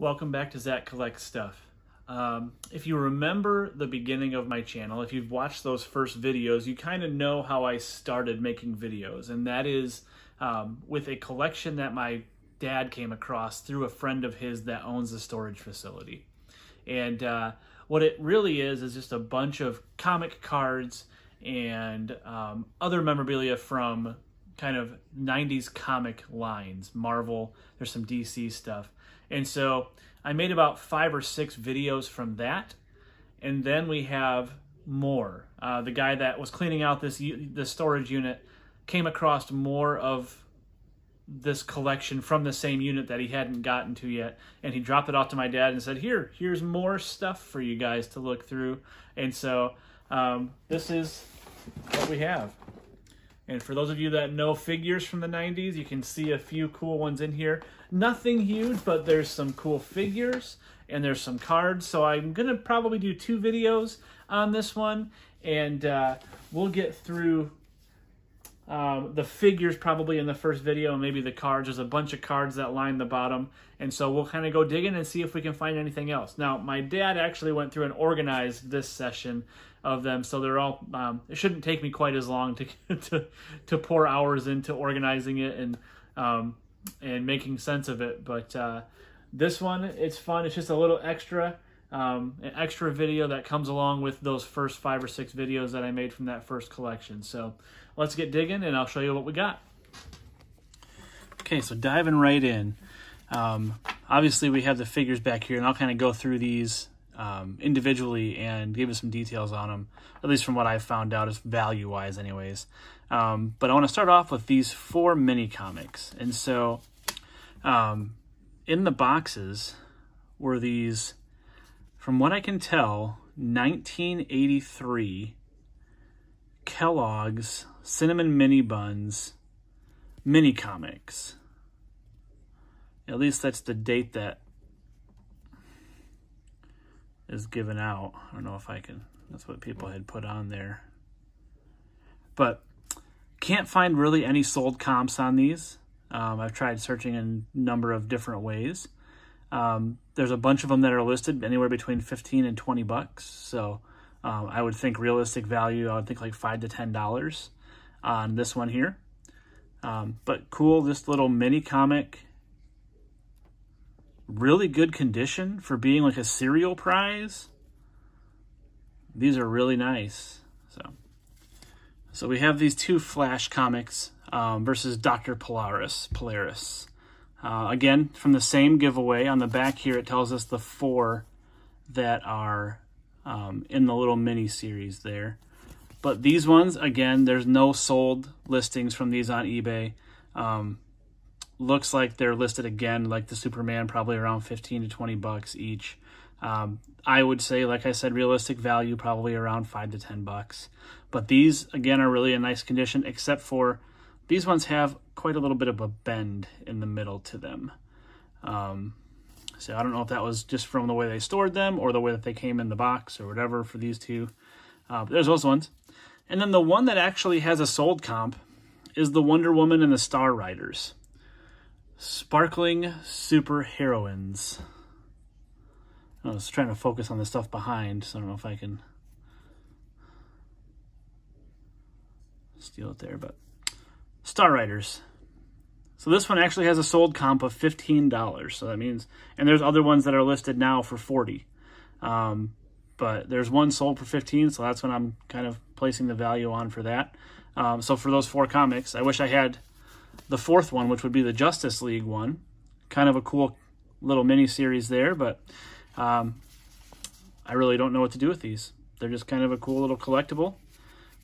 Welcome back to Zach Collects Stuff. Um, if you remember the beginning of my channel, if you've watched those first videos, you kind of know how I started making videos, and that is um, with a collection that my dad came across through a friend of his that owns a storage facility. And uh, what it really is is just a bunch of comic cards and um, other memorabilia from kind of 90s comic lines, Marvel, there's some DC stuff. And so I made about five or six videos from that. And then we have more. Uh, the guy that was cleaning out this the storage unit came across more of this collection from the same unit that he hadn't gotten to yet and he dropped it off to my dad and said here here's more stuff for you guys to look through and so um, this is what we have and for those of you that know figures from the 90s, you can see a few cool ones in here. Nothing huge, but there's some cool figures and there's some cards. So I'm going to probably do two videos on this one. And uh, we'll get through um, the figures probably in the first video and maybe the cards. There's a bunch of cards that line the bottom. And so we'll kind of go digging and see if we can find anything else. Now, my dad actually went through and organized this session of them. So they're all, um, it shouldn't take me quite as long to, to, to pour hours into organizing it and, um, and making sense of it. But uh, this one, it's fun. It's just a little extra, um, an extra video that comes along with those first five or six videos that I made from that first collection. So let's get digging and I'll show you what we got. Okay, so diving right in. Um, obviously, we have the figures back here, and I'll kind of go through these um, individually and give us some details on them, at least from what I've found out, as value wise, anyways. Um, but I want to start off with these four mini comics. And so um, in the boxes were these, from what I can tell, 1983 Kellogg's Cinnamon Mini Buns mini comics. At least that's the date that is given out. I don't know if I can, that's what people had put on there. But can't find really any sold comps on these. Um, I've tried searching in a number of different ways. Um, there's a bunch of them that are listed anywhere between 15 and 20 bucks. So um, I would think realistic value, I would think like five to $10 on this one here. Um, but cool, this little mini comic really good condition for being like a cereal prize. These are really nice. So, so we have these two Flash comics um, versus Dr. Polaris. Polaris. Uh, again, from the same giveaway. On the back here, it tells us the four that are um, in the little mini series there. But these ones, again, there's no sold listings from these on eBay. Um, looks like they're listed again, like the Superman, probably around 15 to 20 bucks each. Um, I would say, like I said, realistic value probably around five to 10 bucks. But these, again, are really a nice condition, except for these ones have quite a little bit of a bend in the middle to them. Um, so I don't know if that was just from the way they stored them or the way that they came in the box or whatever for these two. Uh, there's those ones. And then the one that actually has a sold comp is the Wonder Woman and the Star Riders. Sparkling Super Heroines. I was trying to focus on the stuff behind, so I don't know if I can steal it there, but Star Riders. So this one actually has a sold comp of $15. So that means, and there's other ones that are listed now for 40. Um, but there's one sold for 15, so that's what I'm kind of placing the value on for that. Um, so for those four comics, I wish I had the fourth one, which would be the Justice League one. Kind of a cool little mini series there, but um, I really don't know what to do with these. They're just kind of a cool little collectible.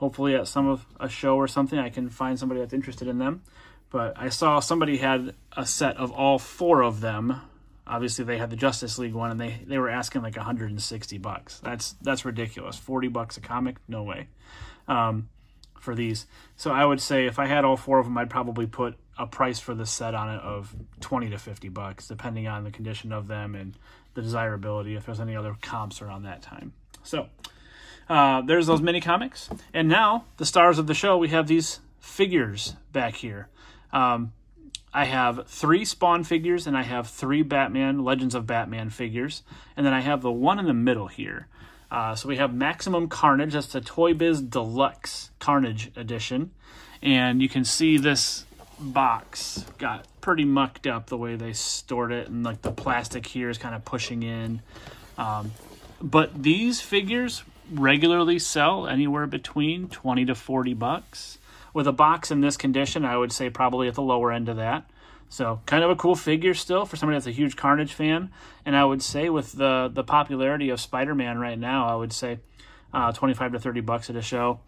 Hopefully at some of a show or something, I can find somebody that's interested in them. But I saw somebody had a set of all four of them. Obviously, they had the Justice League one, and they, they were asking like 160 bucks. That's that's ridiculous. 40 bucks a comic? No way. Um, for these. So I would say if I had all four of them, I'd probably put a price for the set on it of 20 to 50 bucks, depending on the condition of them and the desirability, if there's any other comps around that time. So uh, there's those mini comics. And now, the stars of the show, we have these figures back here. Um, I have three Spawn figures and I have three Batman, Legends of Batman figures. And then I have the one in the middle here. Uh, so we have Maximum Carnage. That's the Toy Biz Deluxe Carnage Edition. And you can see this box got pretty mucked up the way they stored it. And like the plastic here is kind of pushing in. Um, but these figures regularly sell anywhere between 20 to 40 bucks. With a box in this condition, I would say probably at the lower end of that. So kind of a cool figure still for somebody that's a huge Carnage fan. And I would say with the the popularity of Spider-Man right now, I would say uh, 25 to 30 bucks at a show.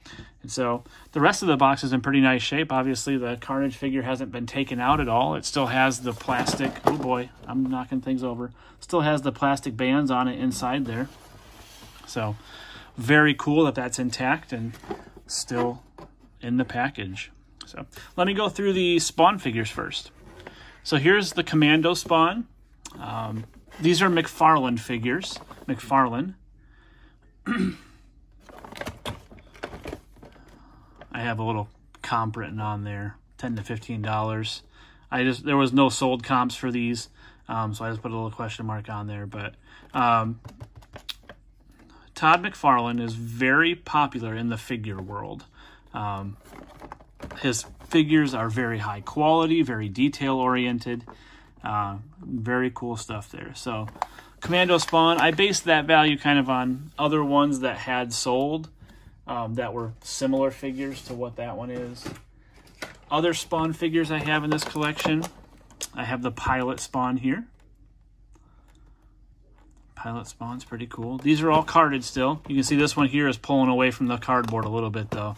And so the rest of the box is in pretty nice shape. Obviously, the Carnage figure hasn't been taken out at all. It still has the plastic. Oh boy, I'm knocking things over. Still has the plastic bands on it inside there. So very cool that that's intact and still in the package. So let me go through the spawn figures first. So here's the Commando spawn. Um, these are McFarlane figures. McFarlane. I have a little comp written on there, ten to fifteen dollars. I just there was no sold comps for these, um, so I just put a little question mark on there. But um, Todd McFarlane is very popular in the figure world. Um, his figures are very high quality, very detail oriented. Uh, very cool stuff there. So, Commando Spawn, I based that value kind of on other ones that had sold um, that were similar figures to what that one is. Other Spawn figures I have in this collection, I have the Pilot Spawn here. Pilot Spawn's pretty cool. These are all carded still. You can see this one here is pulling away from the cardboard a little bit though.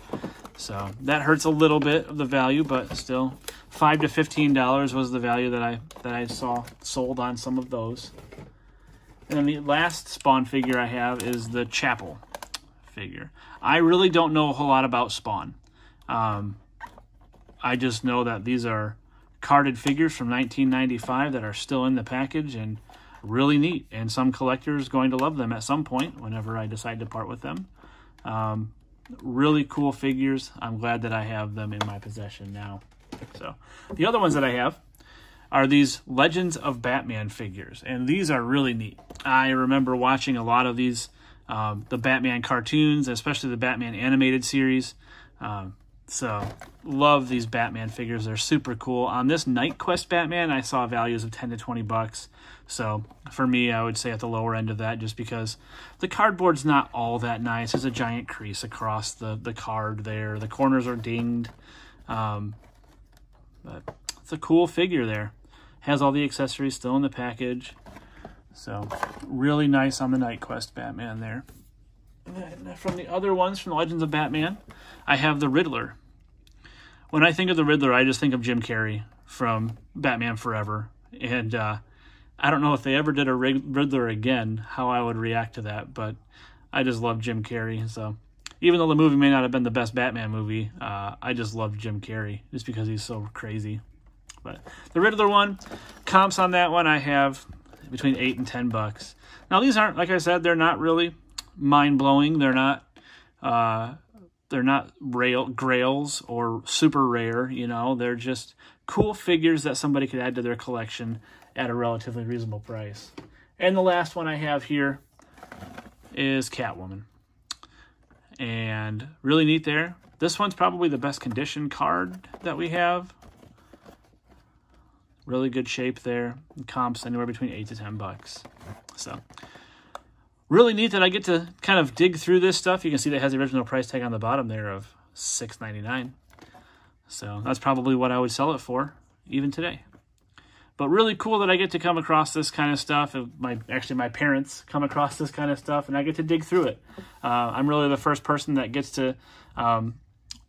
So that hurts a little bit of the value, but still, five to fifteen dollars was the value that I that I saw sold on some of those. And then the last Spawn figure I have is the Chapel figure. I really don't know a whole lot about Spawn. Um, I just know that these are carded figures from 1995 that are still in the package and really neat. And some collectors going to love them at some point whenever I decide to part with them. Um, really cool figures. I'm glad that I have them in my possession now. So the other ones that I have are these Legends of Batman figures, and these are really neat. I remember watching a lot of these, um, the Batman cartoons, especially the Batman animated series. Um, so love these Batman figures. They're super cool. On this Knightquest Batman, I saw values of 10 to 20 bucks. So for me, I would say at the lower end of that just because the cardboard's not all that nice. There's a giant crease across the, the card there. The corners are dinged. Um, but it's a cool figure there. Has all the accessories still in the package. So really nice on the Knightquest Batman there. From the other ones from the Legends of Batman, I have the Riddler. When I think of the Riddler, I just think of Jim Carrey from Batman Forever. And uh, I don't know if they ever did a Riddler again, how I would react to that, but I just love Jim Carrey. So even though the movie may not have been the best Batman movie, uh, I just love Jim Carrey just because he's so crazy. But the Riddler one, comps on that one, I have between eight and ten bucks. Now these aren't, like I said, they're not really mind blowing. They're not, uh, they're not rail grails or super rare. You know, they're just cool figures that somebody could add to their collection at a relatively reasonable price. And the last one I have here is Catwoman. And really neat there. This one's probably the best condition card that we have. Really good shape there. Comps anywhere between 8 to 10 bucks. So, really neat that I get to kind of dig through this stuff. You can see that has the original price tag on the bottom there of $6.99. So, that's probably what I would sell it for, even today. But really cool that I get to come across this kind of stuff. My actually my parents come across this kind of stuff, and I get to dig through it. Uh, I'm really the first person that gets to um,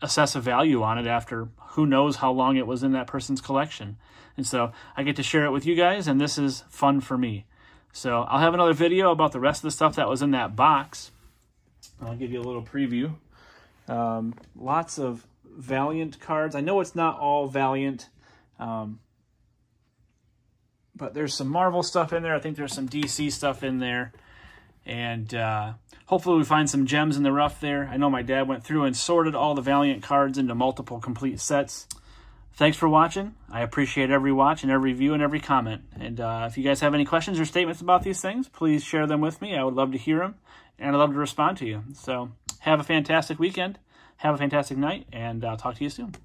assess a value on it after who knows how long it was in that person's collection. And so I get to share it with you guys, and this is fun for me. So I'll have another video about the rest of the stuff that was in that box. I'll give you a little preview. Um, lots of Valiant cards. I know it's not all Valiant. Um, but there's some Marvel stuff in there. I think there's some DC stuff in there. And uh, hopefully we find some gems in the rough there. I know my dad went through and sorted all the Valiant cards into multiple complete sets. Thanks for watching. I appreciate every watch and every view and every comment. And uh, if you guys have any questions or statements about these things, please share them with me. I would love to hear them and I'd love to respond to you. So have a fantastic weekend. Have a fantastic night, and I'll talk to you soon.